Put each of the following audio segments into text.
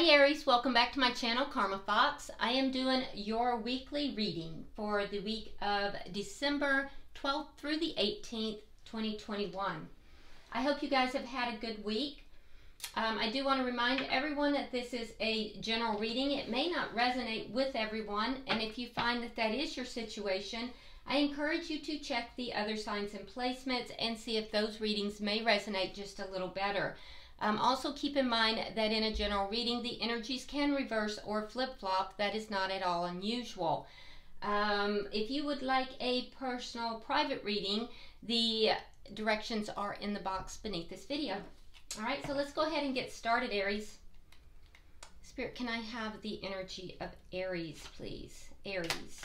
Hi Aries, welcome back to my channel, Karma Fox. I am doing your weekly reading for the week of December 12th through the 18th, 2021. I hope you guys have had a good week. Um, I do want to remind everyone that this is a general reading. It may not resonate with everyone, and if you find that that is your situation, I encourage you to check the other signs and placements and see if those readings may resonate just a little better. Um, also keep in mind that in a general reading, the energies can reverse or flip-flop. That is not at all unusual. Um, if you would like a personal private reading, the directions are in the box beneath this video. All right, so let's go ahead and get started, Aries. Spirit, can I have the energy of Aries, please? Aries.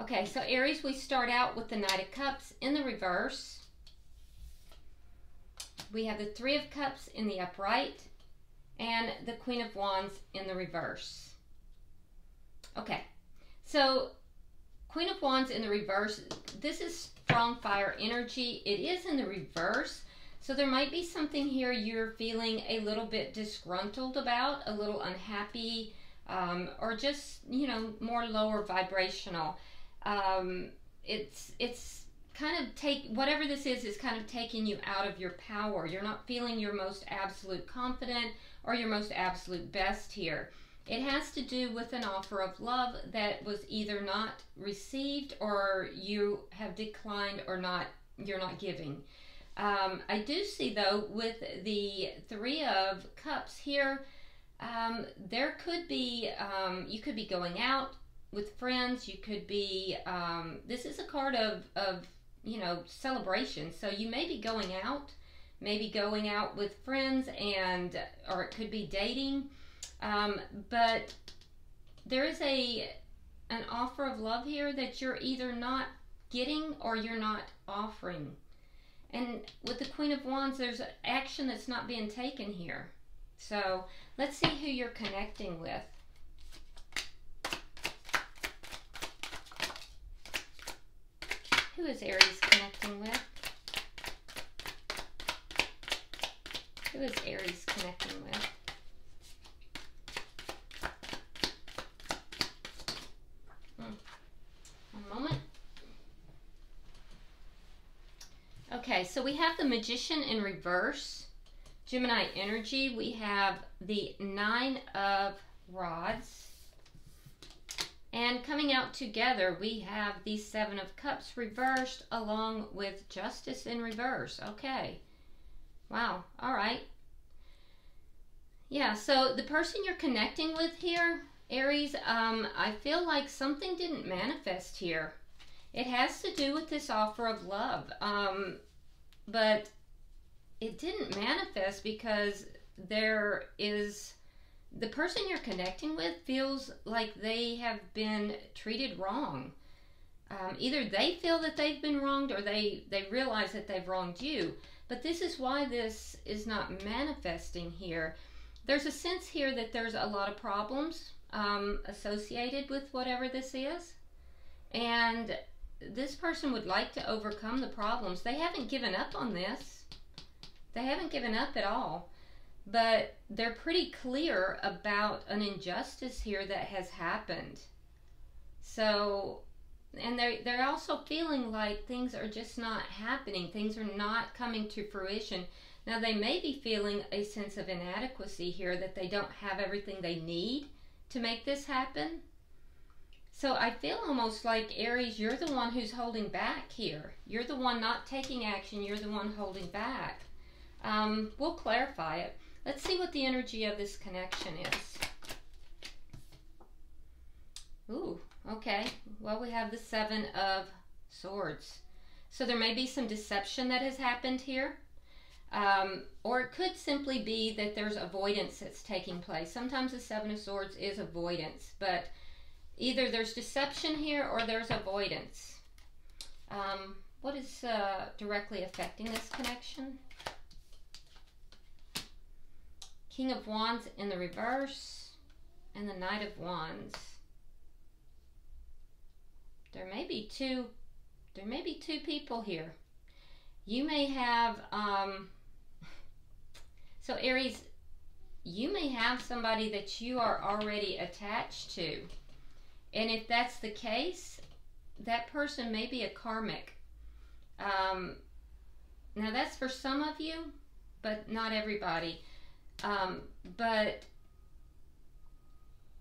Okay, so Aries, we start out with the Knight of Cups in the reverse we have the Three of Cups in the upright and the Queen of Wands in the reverse. Okay, so Queen of Wands in the reverse, this is strong fire energy. It is in the reverse, so there might be something here you're feeling a little bit disgruntled about, a little unhappy, um, or just, you know, more lower vibrational. Um, it's, it's kind of take whatever this is is kind of taking you out of your power. You're not feeling your most absolute confident or your most absolute best here. It has to do with an offer of love that was either not received or you have declined or not you're not giving. Um, I do see though with the three of cups here, um, there could be um, you could be going out with friends. You could be um, this is a card of of you know, celebration. So you may be going out, maybe going out with friends, and or it could be dating. Um, but there is a an offer of love here that you're either not getting or you're not offering. And with the Queen of Wands, there's action that's not being taken here. So let's see who you're connecting with. Who is Aries connecting with? Who is Aries connecting with? Hmm. One moment. Okay, so we have the Magician in reverse. Gemini energy. We have the Nine of Rods. And coming out together, we have the Seven of Cups reversed along with Justice in reverse. Okay. Wow. All right. Yeah, so the person you're connecting with here, Aries, um, I feel like something didn't manifest here. It has to do with this offer of love. Um, but it didn't manifest because there is the person you're connecting with feels like they have been treated wrong. Um, either they feel that they've been wronged or they, they realize that they've wronged you. But this is why this is not manifesting here. There's a sense here that there's a lot of problems um, associated with whatever this is. And this person would like to overcome the problems. They haven't given up on this. They haven't given up at all but they're pretty clear about an injustice here that has happened. So, and they're, they're also feeling like things are just not happening, things are not coming to fruition. Now, they may be feeling a sense of inadequacy here that they don't have everything they need to make this happen. So I feel almost like Aries, you're the one who's holding back here. You're the one not taking action, you're the one holding back. Um, we'll clarify it. Let's see what the energy of this connection is. Ooh, okay. Well, we have the Seven of Swords. So there may be some deception that has happened here. Um, or it could simply be that there's avoidance that's taking place. Sometimes the Seven of Swords is avoidance, but either there's deception here or there's avoidance. Um, what is uh, directly affecting this connection? King of Wands in the reverse, and the Knight of Wands. There may be two, there may be two people here. You may have, um, So, Aries, you may have somebody that you are already attached to. And if that's the case, that person may be a karmic. Um, now, that's for some of you, but not everybody. Um, but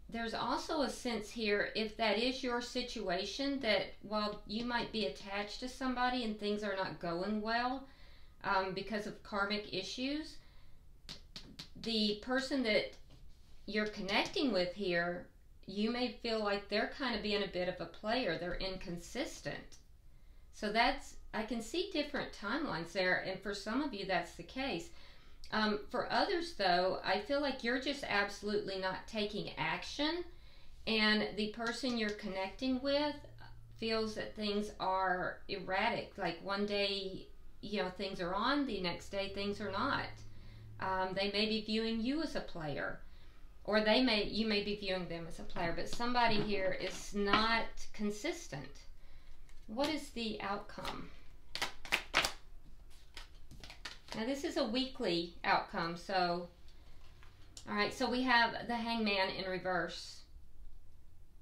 there's also a sense here, if that is your situation, that while you might be attached to somebody and things are not going well um, because of karmic issues, the person that you're connecting with here, you may feel like they're kind of being a bit of a player. They're inconsistent. So that's, I can see different timelines there, and for some of you, that's the case. Um, for others, though, I feel like you're just absolutely not taking action, and the person you're connecting with feels that things are erratic. Like one day, you know, things are on, the next day, things are not. Um, they may be viewing you as a player, or they may you may be viewing them as a player, but somebody here is not consistent. What is the outcome? Now this is a weekly outcome, so all right, so we have the hangman in reverse.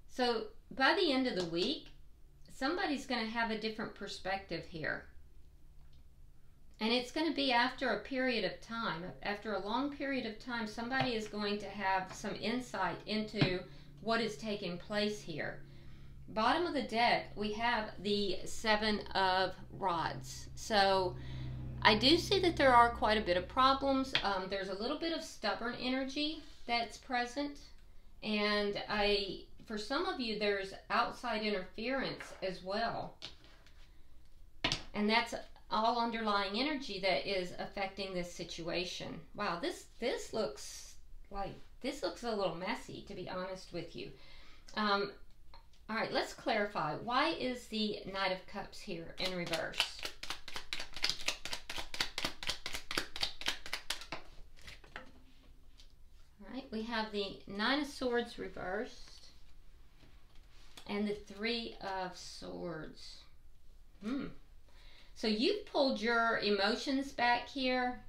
So by the end of the week, somebody's going to have a different perspective here. And it's going to be after a period of time. After a long period of time, somebody is going to have some insight into what is taking place here. Bottom of the deck, we have the Seven of Rods. So I do see that there are quite a bit of problems. Um, there's a little bit of stubborn energy that's present. And I, for some of you, there's outside interference as well. And that's all underlying energy that is affecting this situation. Wow, this this looks like this looks a little messy to be honest with you. Um, all right, let's clarify. Why is the Knight of Cups here in reverse? Right, we have the Nine of Swords reversed and the Three of Swords. Hmm. So you've pulled your emotions back here.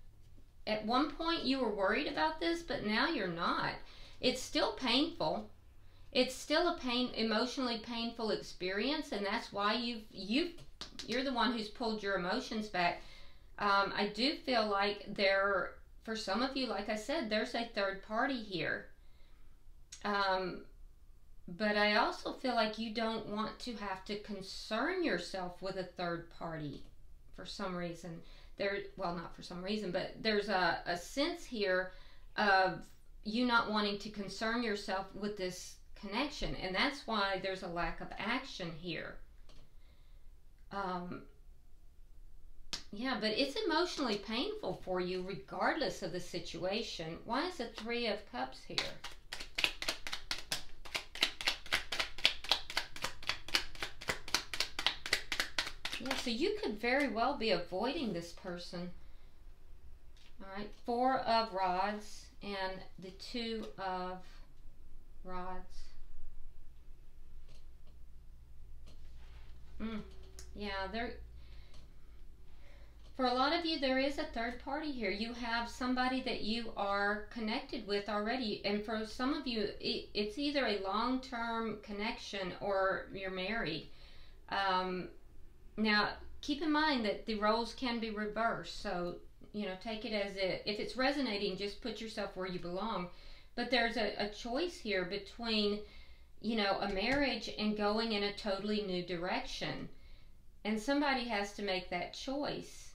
At one point you were worried about this, but now you're not. It's still painful. It's still a pain, emotionally painful experience, and that's why you've you you're the one who's pulled your emotions back. Um, I do feel like there, for some of you, like I said, there's a third party here. Um, but I also feel like you don't want to have to concern yourself with a third party for some reason. There, well, not for some reason, but there's a, a sense here of you not wanting to concern yourself with this connection, and that's why there's a lack of action here. Um, yeah, but it's emotionally painful for you regardless of the situation. Why is the Three of Cups here? Yeah, so you could very well be avoiding this person. All right, four of rods and the two of rods. Mm, yeah, there. For a lot of you, there is a third party here. You have somebody that you are connected with already, and for some of you, it, it's either a long-term connection or you're married. Um, now, keep in mind that the roles can be reversed. So, you know, take it as it, if it's resonating, just put yourself where you belong. But there's a, a choice here between, you know, a marriage and going in a totally new direction. And somebody has to make that choice.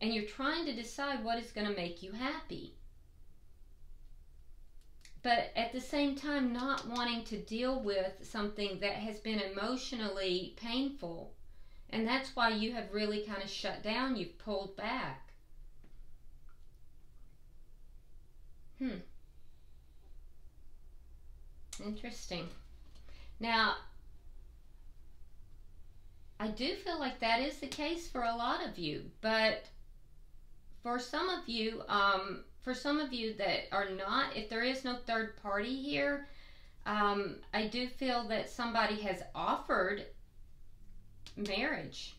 And you're trying to decide what is going to make you happy. But at the same time, not wanting to deal with something that has been emotionally painful and that's why you have really kind of shut down, you've pulled back. Hmm. Interesting. Now, I do feel like that is the case for a lot of you, but for some of you, um, for some of you that are not, if there is no third party here, um, I do feel that somebody has offered marriage.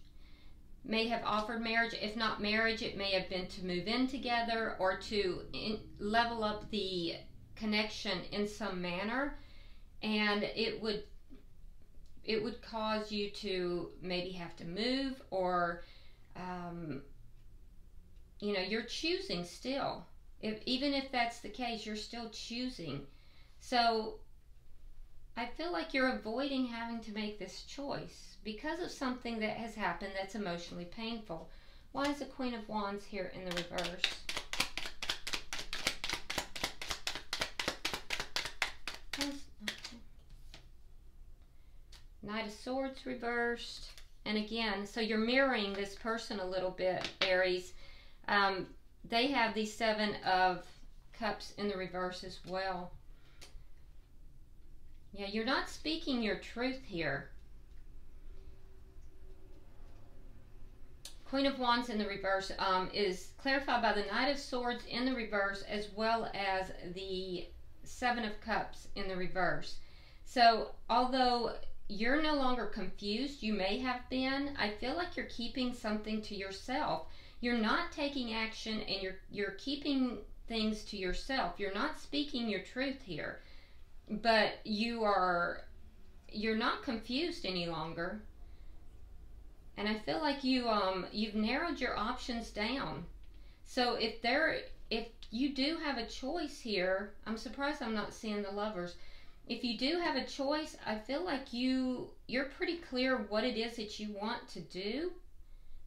may have offered marriage. If not marriage, it may have been to move in together or to in, level up the connection in some manner. And it would it would cause you to maybe have to move or um, you know you're choosing still if even if that's the case you're still choosing so i feel like you're avoiding having to make this choice because of something that has happened that's emotionally painful why is the queen of wands here in the reverse Knight of Swords reversed. And again, so you're mirroring this person a little bit, Aries. Um, they have the Seven of Cups in the reverse as well. Yeah, you're not speaking your truth here. Queen of Wands in the reverse um, is clarified by the Knight of Swords in the reverse as well as the Seven of Cups in the reverse. So, although you're no longer confused. You may have been. I feel like you're keeping something to yourself. You're not taking action and you're you're keeping things to yourself. You're not speaking your truth here. But you are you're not confused any longer. And I feel like you um you've narrowed your options down. So if there if you do have a choice here, I'm surprised I'm not seeing the lovers if you do have a choice, I feel like you you're pretty clear what it is that you want to do,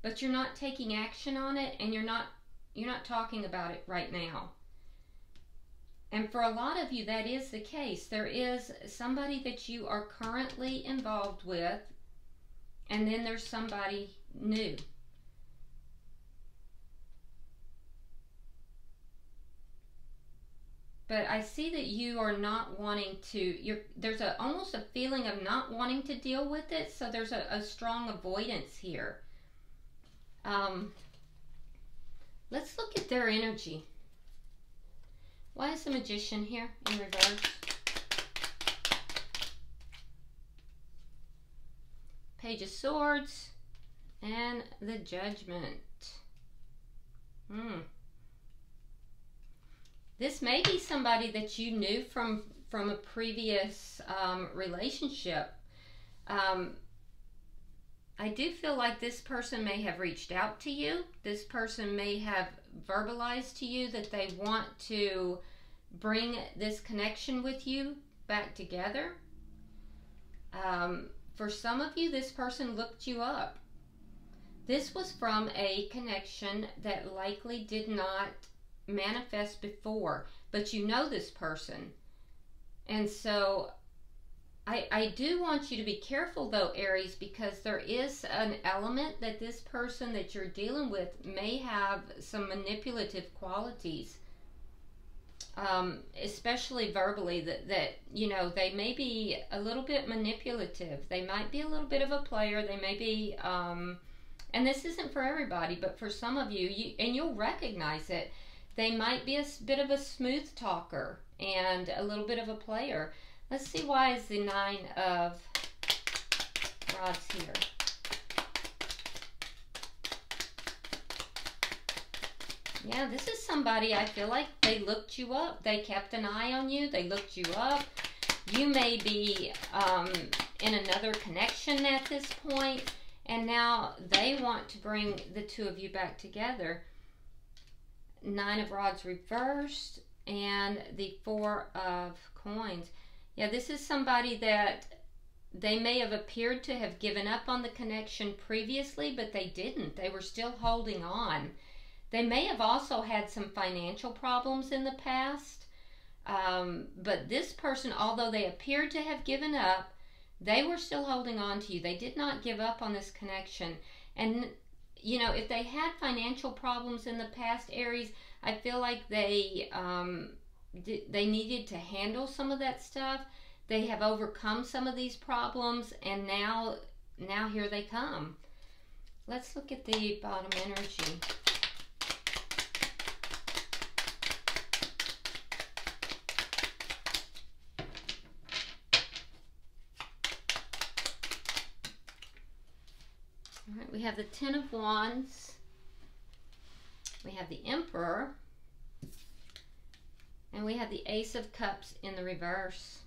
but you're not taking action on it and you're not you're not talking about it right now. And for a lot of you that is the case. There is somebody that you are currently involved with and then there's somebody new. but I see that you are not wanting to. You're there's a almost a feeling of not wanting to deal with it. So there's a, a strong avoidance here. Um, let's look at their energy. Why is the magician here in reverse? Page of Swords and the Judgment. Hmm. This may be somebody that you knew from from a previous um, relationship. Um, I do feel like this person may have reached out to you. This person may have verbalized to you that they want to bring this connection with you back together. Um, for some of you, this person looked you up. This was from a connection that likely did not manifest before, but you know this person. And so I, I do want you to be careful though, Aries, because there is an element that this person that you're dealing with may have some manipulative qualities. Um, especially verbally, that, that, you know, they may be a little bit manipulative. They might be a little bit of a player. They may be, um, and this isn't for everybody, but for some of you, you and you'll recognize it they might be a bit of a smooth talker and a little bit of a player. Let's see why is the nine of rods here. Yeah, this is somebody I feel like they looked you up. They kept an eye on you. They looked you up. You may be um, in another connection at this point, and now they want to bring the two of you back together. Nine of Rods reversed, and the Four of Coins. Yeah, this is somebody that they may have appeared to have given up on the connection previously, but they didn't. They were still holding on. They may have also had some financial problems in the past, um, but this person, although they appeared to have given up, they were still holding on to you. They did not give up on this connection. And you know, if they had financial problems in the past, Aries, I feel like they um, they needed to handle some of that stuff. They have overcome some of these problems, and now now here they come. Let's look at the bottom energy. right, we have the Ten of Wands. We have the Emperor. And we have the Ace of Cups in the reverse.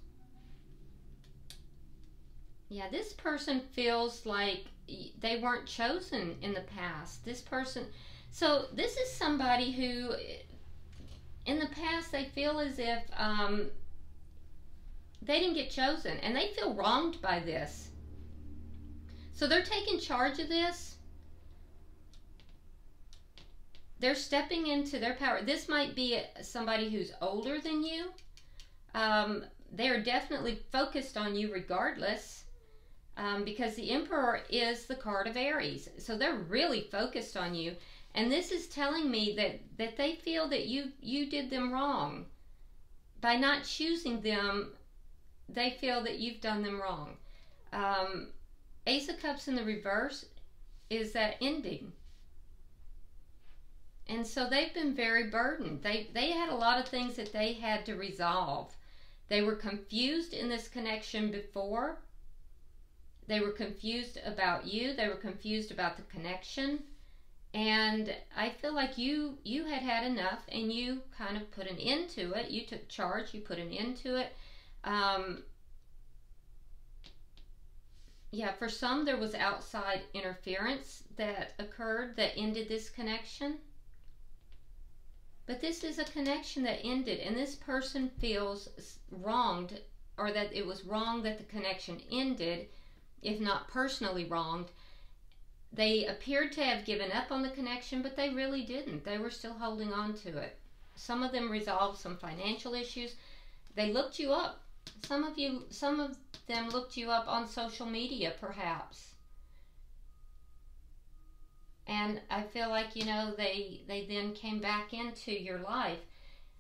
Yeah, this person feels like they weren't chosen in the past. This person, so this is somebody who, in the past, they feel as if um, they didn't get chosen and they feel wronged by this. So they're taking charge of this. They're stepping into their power. This might be somebody who's older than you. Um, they are definitely focused on you regardless um, because the Emperor is the card of Aries. So they're really focused on you. And this is telling me that, that they feel that you, you did them wrong. By not choosing them, they feel that you've done them wrong. Um, Ace of Cups in the reverse is that ending. And so they've been very burdened. They, they had a lot of things that they had to resolve. They were confused in this connection before they were confused about you. They were confused about the connection. And I feel like you you had had enough, and you kind of put an end to it. You took charge. You put an end to it. Um, yeah, for some there was outside interference that occurred that ended this connection. But this is a connection that ended, and this person feels wronged, or that it was wrong that the connection ended if not personally wronged. They appeared to have given up on the connection, but they really didn't. They were still holding on to it. Some of them resolved some financial issues. They looked you up. Some of you, some of them looked you up on social media, perhaps. And I feel like you know they they then came back into your life.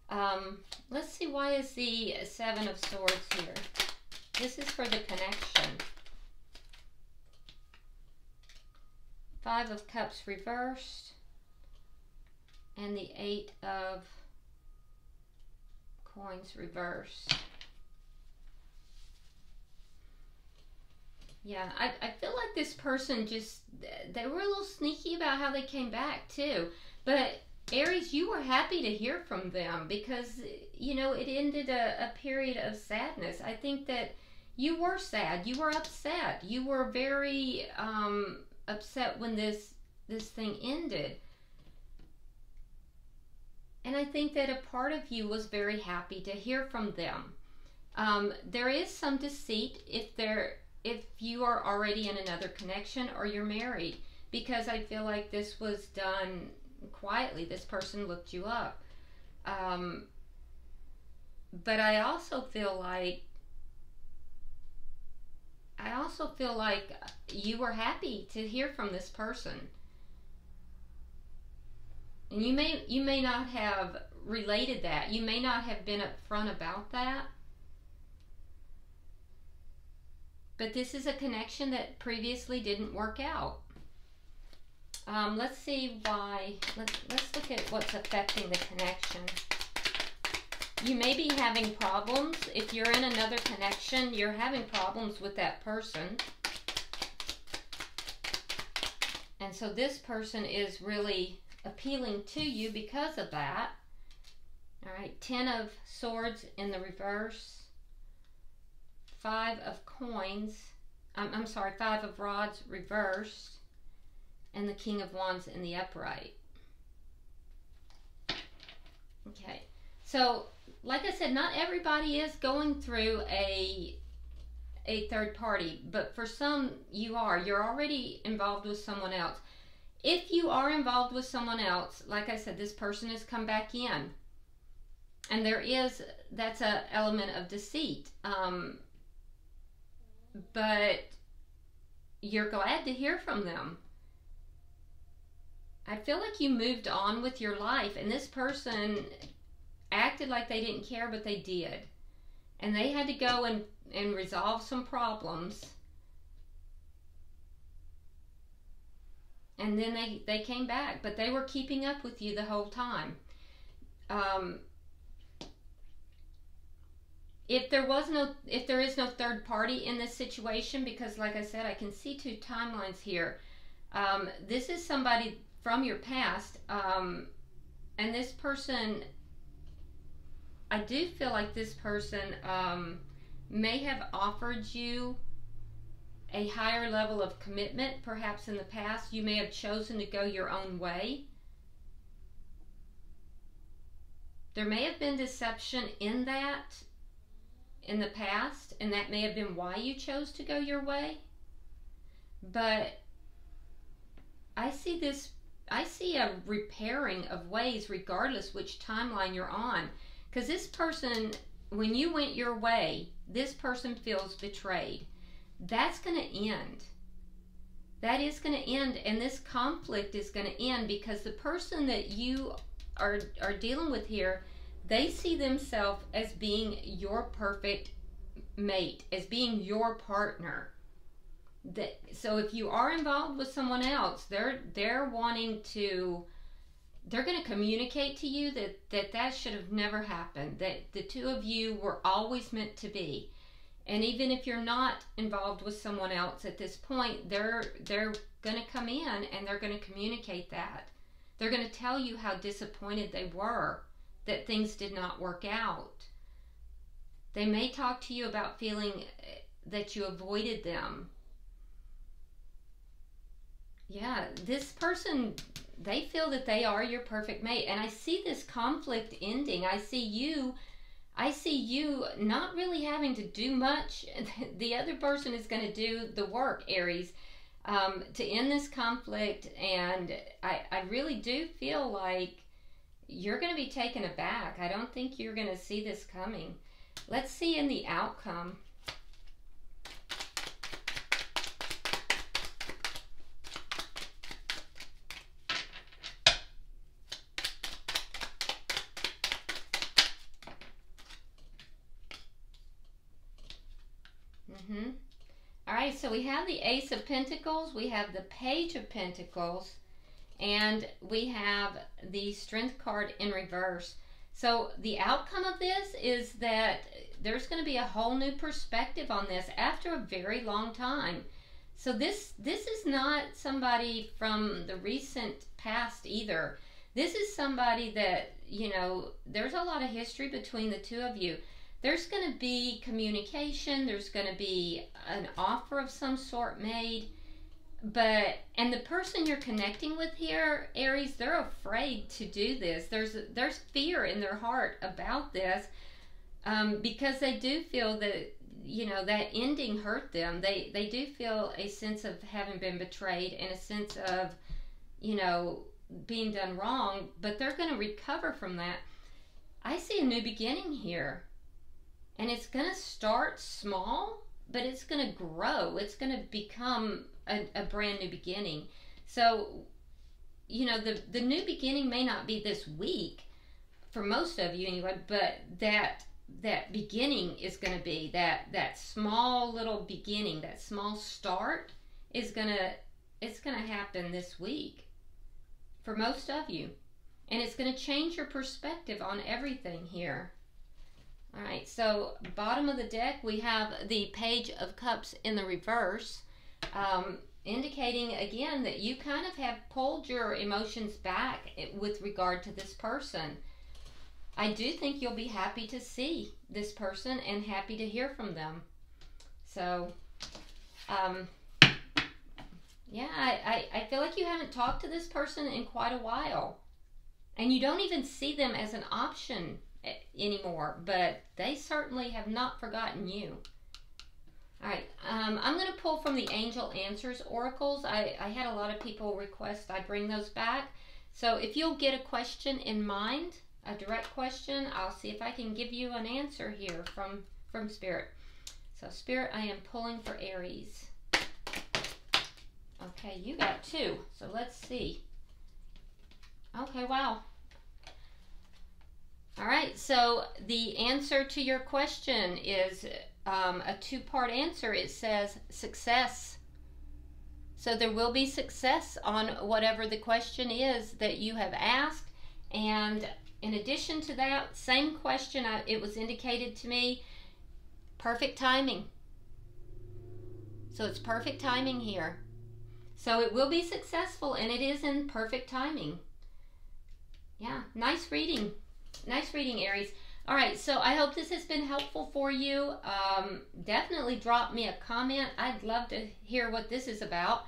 Um, let's see why is the seven of swords here. This is for the connection. Five of Cups reversed. And the Eight of Coins reversed. Yeah, I, I feel like this person just, they were a little sneaky about how they came back too. But Aries, you were happy to hear from them because, you know, it ended a, a period of sadness. I think that you were sad. You were upset. You were very um, upset when this this thing ended. And I think that a part of you was very happy to hear from them. Um, there is some deceit if there if you are already in another connection or you're married because I feel like this was done quietly. This person looked you up. Um, but I also feel like I also feel like you were happy to hear from this person. And you may you may not have related that. You may not have been upfront about that. But this is a connection that previously didn't work out. Um, let's see why. Let's, let's look at what's affecting the connection. You may be having problems. If you're in another connection, you're having problems with that person. And so this person is really appealing to you because of that. All right, Ten of Swords in the reverse. Five of Coins. I'm, I'm sorry, Five of Rods reversed. And the King of Wands in the upright. Okay, so like I said, not everybody is going through a a third party, but for some you are. You're already involved with someone else. If you are involved with someone else, like I said, this person has come back in. And there is, that's a element of deceit. Um, but you're glad to hear from them. I feel like you moved on with your life, and this person acted like they didn't care, but they did. And they had to go and, and resolve some problems. And then they, they came back, but they were keeping up with you the whole time. Um, if there was no if there is no third party in this situation because like i said i can see two timelines here Um, this is somebody from your past, um, and this person, I do feel like this person um, may have offered you a higher level of commitment, perhaps in the past. You may have chosen to go your own way. There may have been deception in that in the past, and that may have been why you chose to go your way. But I see this, I see a repairing of ways regardless which timeline you're on. Because this person, when you went your way, this person feels betrayed. That's going to end. That is going to end, and this conflict is going to end because the person that you are, are dealing with here, they see themselves as being your perfect mate, as being your partner. That, so if you are involved with someone else, they're they're wanting to they're going to communicate to you that, that that should have never happened that the two of you were always meant to be. And even if you're not involved with someone else at this point they're they're going to come in and they're going to communicate that. They're going to tell you how disappointed they were that things did not work out. They may talk to you about feeling eh, that you avoided them. Yeah this person they feel that they are your perfect mate. And i see this conflict ending. I see you i see you not really having to do much. The other person is going to do the work aries um, to end this conflict. And I, I really do feel like you're going to be taken aback. I don't think you're going to see this coming. Let's see in the outcome. Mm-hmm. All right, so we have the Ace of Pentacles, we have the Page of Pentacles, and we have the Strength card in reverse. So the outcome of this is that there's going to be a whole new perspective on this after a very long time. So this this is not somebody from the recent past either. This is somebody that, you know, there's a lot of history between the two of you there's going to be communication, there's going to be an offer of some sort made. But and the person you're connecting with here, Aries, they're afraid to do this. There's there's fear in their heart about this um, because they do feel that you know that ending hurt them. They they do feel a sense of having been betrayed and a sense of you know being done wrong. But they're going to recover from that. I see a new beginning here and it's going to start small, but it's going to grow. It's going to become a, a, brand new beginning. So, you know, the the new beginning may not be this week for most of you anyway, but that that beginning is going to be that that small little beginning, that small start is going to it's going to happen this week for most of you. And it's going to change your perspective on everything here. All right, so bottom of the deck, we have the Page of Cups in the reverse, um, indicating again that you kind of have pulled your emotions back with regard to this person. I do think you'll be happy to see this person and happy to hear from them. So, um, yeah, I, I, I feel like you haven't talked to this person in quite a while. And you don't even see them as an option anymore, but they certainly have not forgotten you. All right, um, I'm going to pull from the Angel Answers Oracles. I, I had a lot of people request I bring those back. So if you'll get a question in mind, a direct question, I'll see if I can give you an answer here from, from Spirit. So Spirit, I am pulling for Aries. Okay, you got two. So let's see. Okay, wow. All right, so the answer to your question is um, a two part answer. It says success. So there will be success on whatever the question is that you have asked. And in addition to that, same question, I, it was indicated to me perfect timing. So it's perfect timing here. So it will be successful and it is in perfect timing. Yeah, nice reading. Nice reading, Aries. All right, so I hope this has been helpful for you. Um, definitely drop me a comment. I'd love to hear what this is about.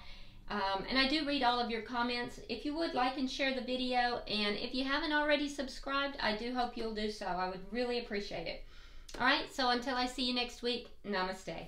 Um, and I do read all of your comments. If you would like and share the video, and if you haven't already subscribed, I do hope you'll do so. I would really appreciate it. All right, so until I see you next week, namaste.